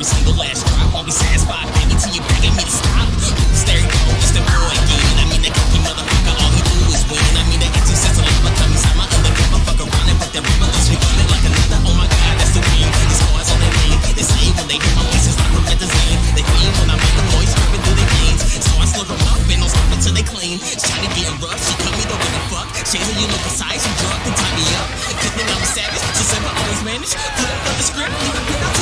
every single last drop. I'll be satisfied, baby, till you're begging me to stop. Oops, there you go, it's the boy again. I mean, the cocky motherfucker, all he do is win. I mean, they get two cents a lot, but on my other give I fuck around it, but the river is regarded like another. Oh my god, that's the thing. These boys on their lane, they say when they hear my voice, it's like preventers in. They clean when I make the noise, dripping through their veins. So I slurp them up and don't stop until they clean. Shiny getting rough, she cut me, don't give fuck. Chasing you look precise, you drunk and tie me up. Kick me, I'm a savage, just ever always manage. Flip up the script, leave a bit,